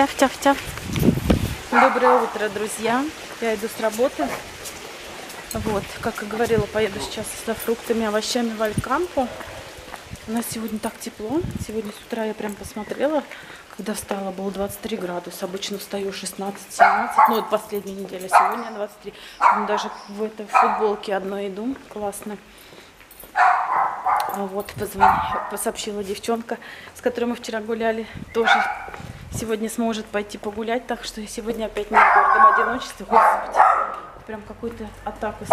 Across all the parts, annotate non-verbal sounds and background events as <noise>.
Тяф-тяф-тяф. Доброе утро, друзья. Я иду с работы. Вот, как и говорила, поеду сейчас за фруктами, овощами в Алькампу. У нас сегодня так тепло. Сегодня с утра я прям посмотрела, когда встала, было 23 градуса. Обычно встаю 16-17, ну это последняя неделя. Сегодня 23. Даже в этой футболке одной иду. Классно. Вот, позвонила, сообщила девчонка, с которой мы вчера гуляли, тоже сегодня сможет пойти погулять, так что я сегодня опять не в гордом одиночестве. Господи, прям какой-то атака.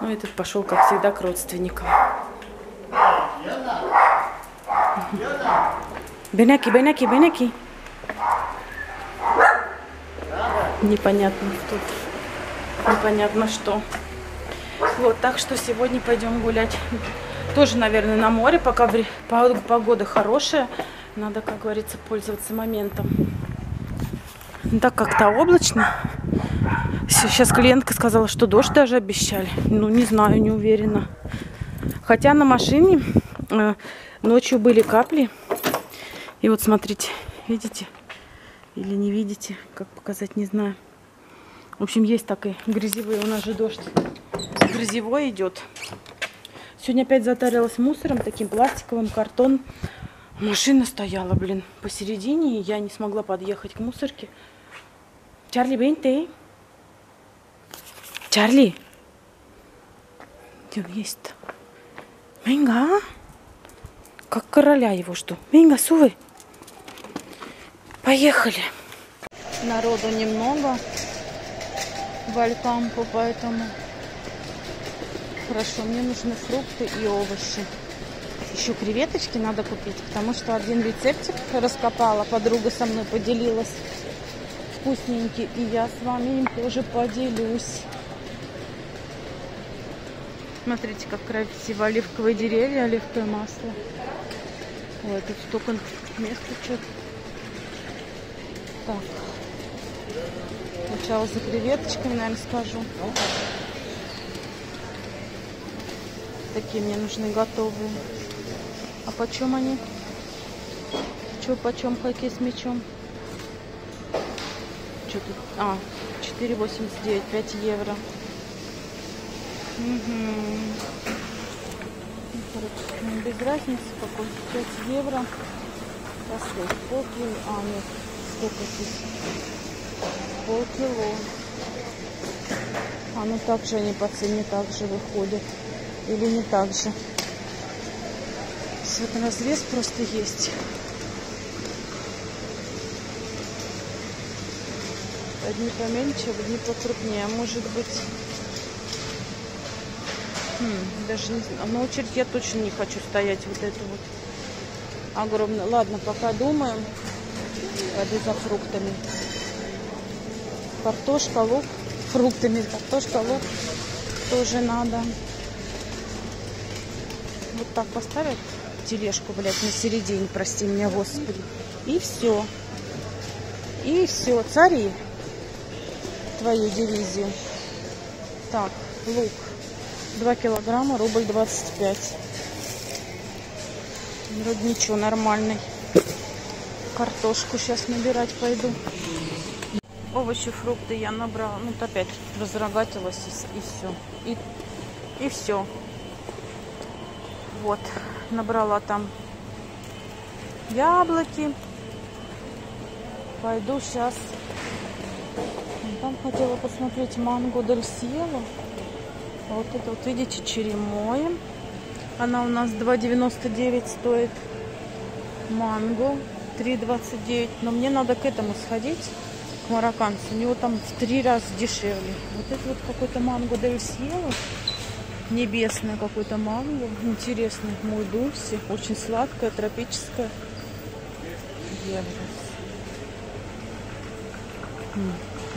Ну, этот пошел, как всегда, к родственникам. Бенаки, Бенаки, Бенаки. Непонятно тут. Непонятно что. Вот, так что сегодня пойдем гулять. Тоже, наверное, на море, пока погода хорошая. Надо, как говорится, пользоваться моментом. Ну, Так как-то облачно. Сейчас клиентка сказала, что дождь даже обещали. Ну, не знаю, не уверена. Хотя на машине э, ночью были капли. И вот смотрите, видите? Или не видите, как показать, не знаю. В общем, есть такой грязевой, у нас же дождь грязевой идет. Сегодня опять затарилась мусором, таким пластиковым, картон. Машина стояла, блин, посередине, и я не смогла подъехать к мусорке. Чарли, бен ты? Чарли? Где он есть-то? Венга. Как короля его жду. Венга, сувы. Поехали. Народу немного в Алькампу, поэтому хорошо. Мне нужны фрукты и овощи. Еще креветочки надо купить, потому что один рецептик раскопала, подруга со мной поделилась. Вкусненький, и я с вами им тоже поделюсь. Смотрите, как красиво оливковые деревья, оливковое масло. Ой, тут столько места что-то. Так. Сначала за креветочками, наверное, скажу. Такие мне нужны готовые. А почем они? Че, почем хаки с мячом? Что тут? А, 4,89, 5 евро. Угу. Короче, ну, без разницы какой. 5 евро. Посмотрим. Полкило. А, нет. Сколько здесь? Полкило. А, ну так же они по цене так же выходят. Или не так же. Вот разрез просто есть. Одни поменьше, одни покрупнее. А может быть... Хм, даже не знаю. На очередь я точно не хочу стоять вот это вот огромное. Ладно, пока думаем. Пойду за фруктами. Картошка, лук. Фруктами. Картошка, лук. Тоже надо. Так поставят тележку, блядь, на середине, прости меня, господи. И все. И все. Цари твою дивизию. Так, лук. 2 килограмма, рубль 25. Вроде ничего, нормальный. Картошку сейчас набирать пойду. Овощи, фрукты я набрала. Ну, вот опять разрогатилась и, и все. И, и все. Вот, набрала там яблоки. Пойду сейчас. Там хотела посмотреть манго дель Сьело. Вот это вот, видите, черемоя. Она у нас 2,99 стоит. Манго 3,29. Но мне надо к этому сходить, к марокканцу. У него там в три раза дешевле. Вот это вот какой-то манго дель Сьело. Небесное какое-то манго. Интересный. Мой дульси. Очень сладкое, тропическое. Евро.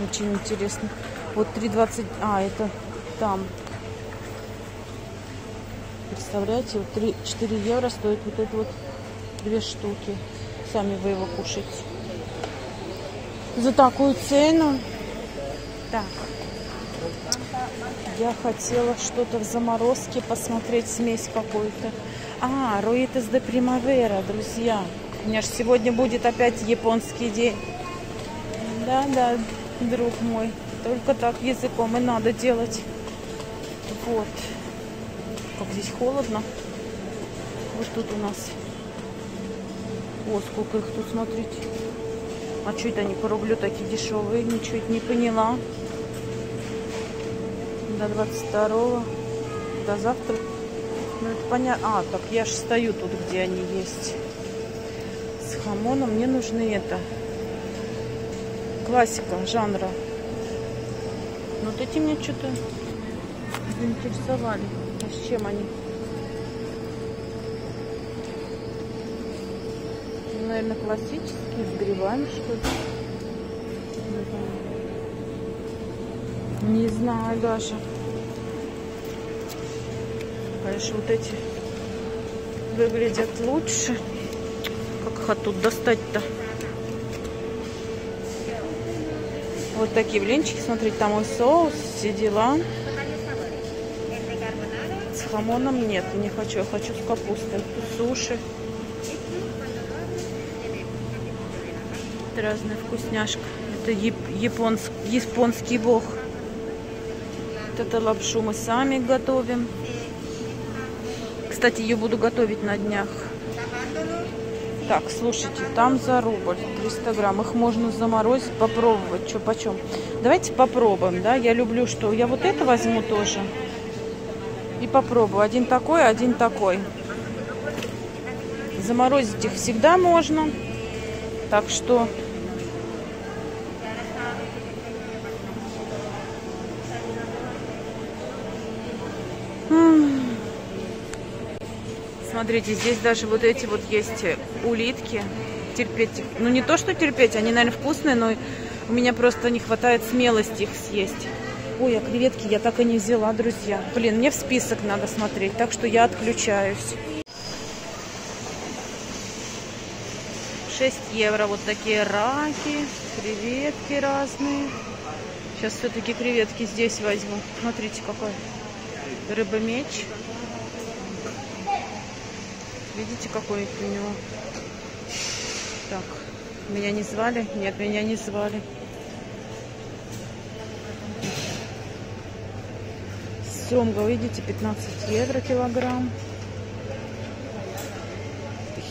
Очень интересно. Вот 3,20. А, это там. Представляете, вот 3, 4 евро стоит вот это вот две штуки. Сами вы его кушаете. За такую цену. Так. Я хотела что-то в заморозке посмотреть, смесь какую-то. А, Руитес де Примавера, друзья. У меня же сегодня будет опять японский день. Да-да, друг мой. Только так языком и надо делать. Вот. Как здесь холодно. Вот тут у нас. О, сколько их тут, смотрите. А что это они по рублю такие дешевые? Ничего не поняла. До 22 до завтра. Ну, это понятно. А, так я же стою тут, где они есть. С хамоном мне нужны это. Классика жанра. Ну, вот эти мне что-то заинтересовали. А с чем они? Наверное, классические, с грибами, что Не знаю даже. Конечно, вот эти выглядят лучше. Как их оттуда достать-то? Вот такие блинчики, смотрите, там и соус, все дела. С хамоном нет, не хочу, я хочу с капустой. Суши. Это разная вкусняшка. Это японск, японский бог. Это лапшу мы сами готовим. Кстати, ее буду готовить на днях. Так, слушайте, там за рубль 300 грамм. Их можно заморозить, попробовать, что почем. Давайте попробуем, да. Я люблю, что я вот это возьму тоже. И попробую. Один такой, один такой. Заморозить их всегда можно. Так что... Смотрите, здесь даже вот эти вот есть улитки. Терпеть. Ну, не то, что терпеть, они, наверное, вкусные, но у меня просто не хватает смелости их съесть. Ой, а креветки я так и не взяла, друзья. Блин, мне в список надо смотреть, так что я отключаюсь. 6 евро. Вот такие раки, креветки разные. Сейчас все-таки креветки здесь возьму. Смотрите, какой рыба-меч. Видите, какой у него? Так, меня не звали? Нет, меня не звали. Семга, видите, 15 евро килограмм.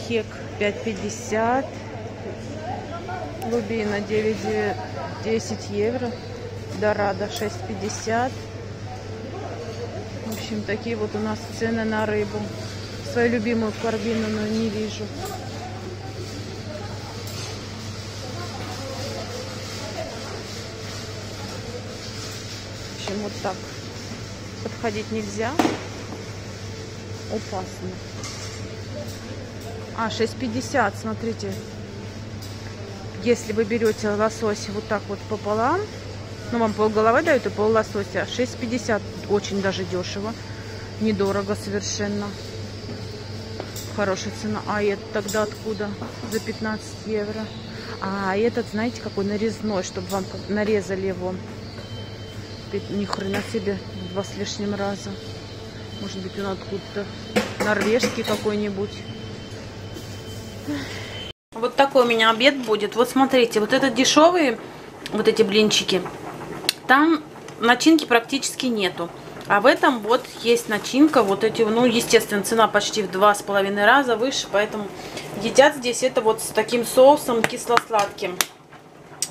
Хек 5,50. Лубина 9, 10 евро. Дорадо 6,50. В общем, такие вот у нас цены на рыбу свою любимую корбину, но не вижу. В общем, вот так. Подходить нельзя. Опасно. А, 6,50, смотрите. Если вы берете лосось вот так вот пополам, ну, вам пол головы дают и пол лосося, 6,50 очень даже дешево. Недорого совершенно хорошая цена. А это тогда откуда? За 15 евро. А этот, знаете, какой нарезной, чтобы вам нарезали его. Ни хрена себе, два с лишним раза. Может быть, он откуда-то норвежский какой-нибудь. Вот такой у меня обед будет. Вот смотрите, вот этот дешевые, вот эти блинчики, там начинки практически нету. А в этом вот есть начинка, вот эти, ну, естественно, цена почти в два с половиной раза выше, поэтому едят здесь это вот с таким соусом кисло-сладким.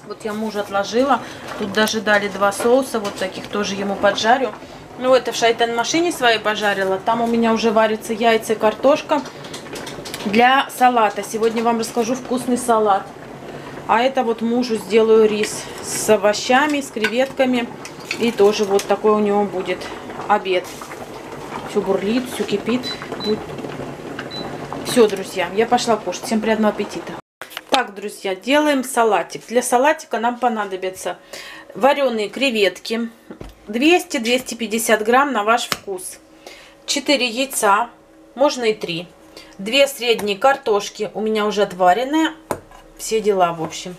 Вот я мужу отложила, тут даже дали два соуса, вот таких тоже ему поджарю. Ну, это в шайтан-машине своей пожарила, там у меня уже варятся яйца и картошка для салата. Сегодня вам расскажу вкусный салат. А это вот мужу сделаю рис с овощами, с креветками. И тоже вот такой у него будет обед. Все бурлит, все кипит. Все, друзья, я пошла кушать. Всем приятного аппетита. Так, друзья, делаем салатик. Для салатика нам понадобятся вареные креветки. 200-250 грамм на ваш вкус. 4 яйца, можно и 3. 2 средние картошки, у меня уже отваренные. Все дела, в общем.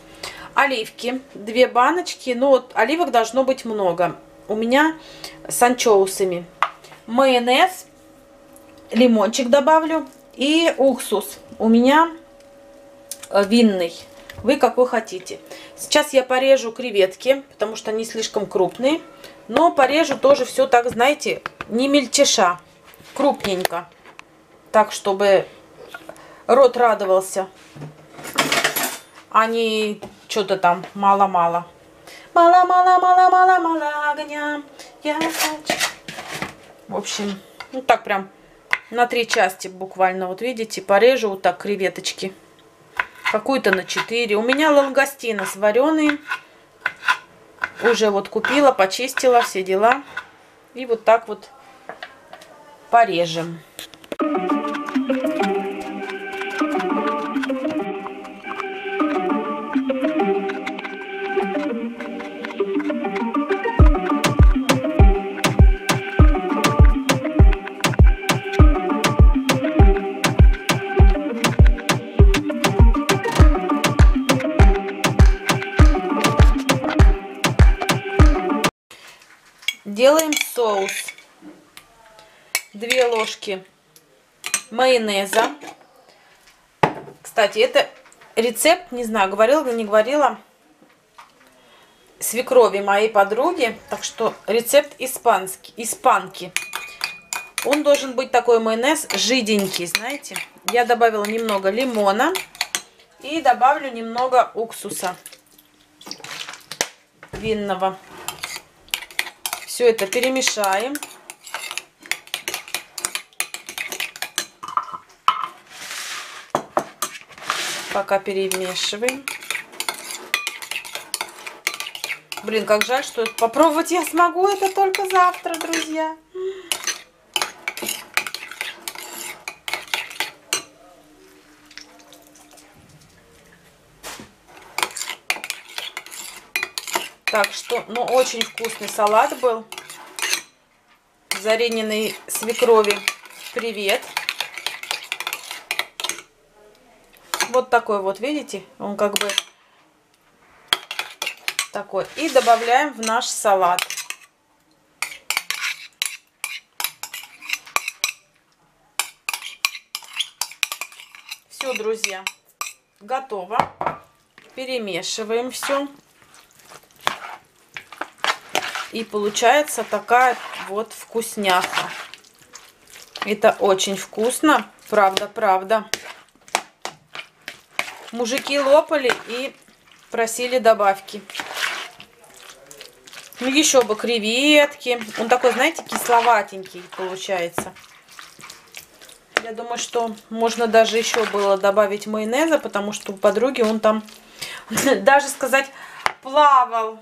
Оливки, 2 баночки. Ну, вот оливок должно быть много. У меня с анчоусами. Майонез, лимончик добавлю и уксус. У меня э, винный. Вы какой хотите. Сейчас я порежу креветки, потому что они слишком крупные. Но порежу тоже все так, знаете, не мельчеша, крупненько. Так, чтобы рот радовался. А не что-то там мало-мало. Мало-мало-мало-мало-мало огня. Я хочу. В общем, ну так прям на три части буквально. Вот видите, порежу вот так креветочки. Какую-то на 4. У меня лангостины сваренные. Уже вот купила, почистила, все дела. И вот так вот порежем. Делаем соус. Две ложки майонеза. Кстати, это рецепт, не знаю, говорила не говорила, свекрови моей подруги. Так что рецепт испанский, испанки. Он должен быть такой майонез жиденький, знаете. Я добавила немного лимона и добавлю немного уксуса винного. Все это перемешаем. Пока перемешиваем. Блин, как жаль, что попробовать я смогу это только завтра, друзья. Так что, ну, очень вкусный салат был. Зарененной свекрови. Привет. Вот такой вот, видите? Он как бы такой. И добавляем в наш салат. Все, друзья, готово. Перемешиваем все. И получается такая вот вкусняха. Это очень вкусно. Правда, правда. Мужики лопали и просили добавки. Ну, еще бы креветки. Он такой, знаете, кисловатенький получается. Я думаю, что можно даже еще было добавить майонеза, потому что у подруги он там, <laughs> даже сказать, плавал.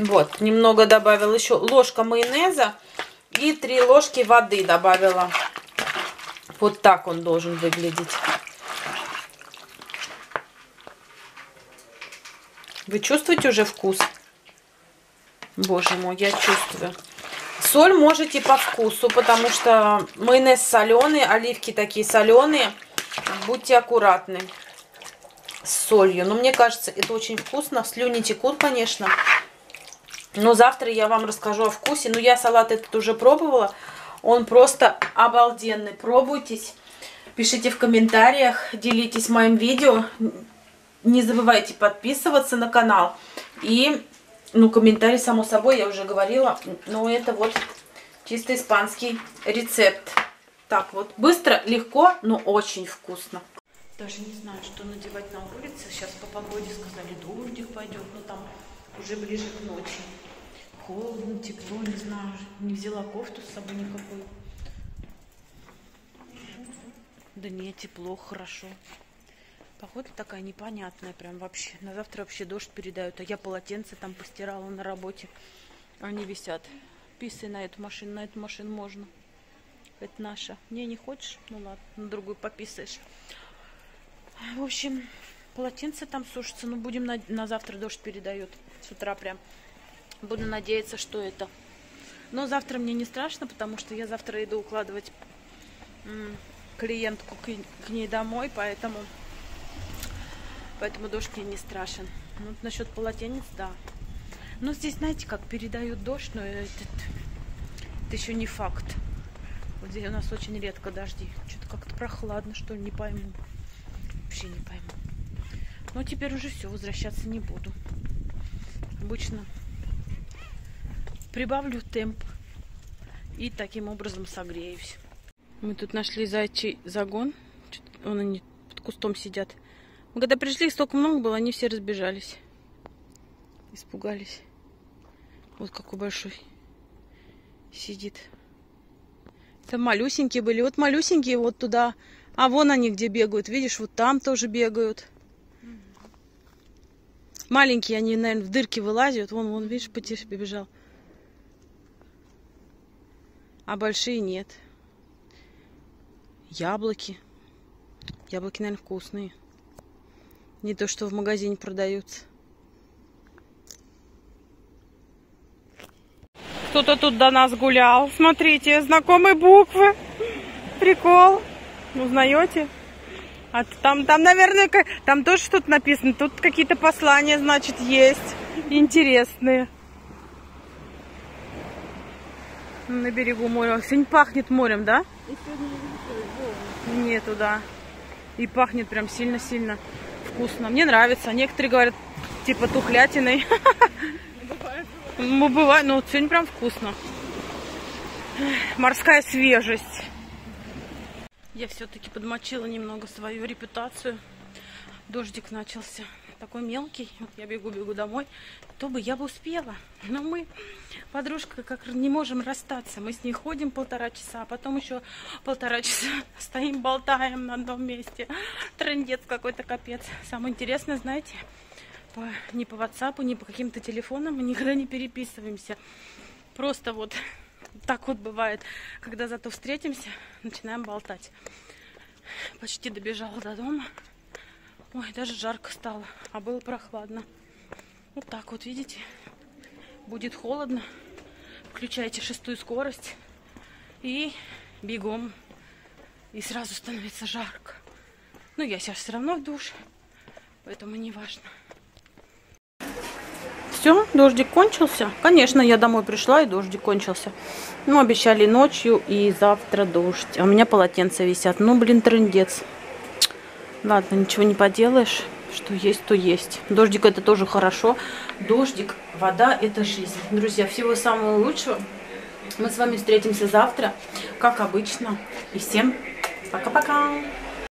Вот, немного добавила еще ложка майонеза и 3 ложки воды добавила. Вот так он должен выглядеть. Вы чувствуете уже вкус? Боже мой, я чувствую. Соль можете по вкусу, потому что майонез соленый, оливки такие соленые. Будьте аккуратны с солью. Но мне кажется, это очень вкусно. Слюни текут, конечно. Но завтра я вам расскажу о вкусе. Но я салат этот уже пробовала. Он просто обалденный. Пробуйтесь. Пишите в комментариях, делитесь моим видео. Не забывайте подписываться на канал. И, ну, комментарий, само собой, я уже говорила. Но это вот чисто испанский рецепт. Так вот, быстро, легко, но очень вкусно. Даже не знаю, что надевать на улице. Сейчас по погоде сказали, дождик пойдет. Но там уже ближе к ночи. Холодно, тепло, не знаю. Не взяла кофту с собой никакую. Да не, тепло, хорошо. Погода такая непонятная прям вообще. На завтра вообще дождь передают. А я полотенце там постирала на работе. Они висят. Писай на эту машину, на эту машину можно. Это наша. Не, не хочешь? Ну ладно, на другую пописаешь. В общем, полотенце там сушится. Ну, будем на, на завтра дождь передает. С утра прям. Буду надеяться, что это. Но завтра мне не страшно, потому что я завтра иду укладывать клиентку к, ней домой, поэтому, поэтому дождь мне не страшен. Ну, насчет полотенец, да. Но здесь, знаете, как передают дождь, но это, это еще не факт. Вот здесь у нас очень редко дожди. Что-то как-то прохладно, что ли, не пойму. Вообще не пойму. Но теперь уже все, возвращаться не буду. Обычно прибавлю темп и таким образом согреюсь. Мы тут нашли зайчий загон. Вон они под кустом сидят. Мы когда пришли, их столько много было, они все разбежались. Испугались. Вот какой большой сидит. Это малюсенькие были. Вот малюсенькие вот туда. А вон они где бегают. Видишь, вот там тоже бегают. Маленькие они, наверное, в дырки вылазят. Вон, вон, видишь, потише побежал. А большие нет. Яблоки. Яблоки, наверное, вкусные. Не то, что в магазине продаются. Кто-то тут до нас гулял. Смотрите, знакомые буквы. Прикол. Узнаете? А там, там, наверное, там тоже что-то написано. Тут какие-то послания, значит, есть. Интересные. На берегу моря. Сегодня пахнет морем, да? Нету, да. И пахнет прям сильно-сильно вкусно. Мне нравится. Некоторые говорят, типа тухлятиной. Ну, бывает, но сегодня прям вкусно. Морская свежесть. Я все-таки подмочила немного свою репутацию. Дождик начался такой мелкий. Вот я бегу-бегу домой. То бы я бы успела. Но мы, подружка, как не можем расстаться. Мы с ней ходим полтора часа, а потом еще полтора часа <laughs> стоим, болтаем на одном месте. Трендец какой-то капец. Самое интересное, знаете, по, ни по WhatsApp, ни по каким-то телефонам мы никогда не переписываемся. Просто вот так вот бывает, когда зато встретимся, начинаем болтать. Почти добежала до дома. Ой, даже жарко стало, а было прохладно. Вот так вот, видите? Будет холодно. Включайте шестую скорость и бегом. И сразу становится жарко. Но я сейчас все равно в душ, поэтому не важно. Все, дождик кончился. Конечно, я домой пришла, и дождик кончился. Ну, обещали ночью и завтра дождь. А у меня полотенца висят. Ну, блин, трындец. Ладно, ничего не поделаешь. Что есть, то есть. Дождик это тоже хорошо. Дождик, вода это жизнь. Друзья, всего самого лучшего. Мы с вами встретимся завтра, как обычно. И всем пока-пока.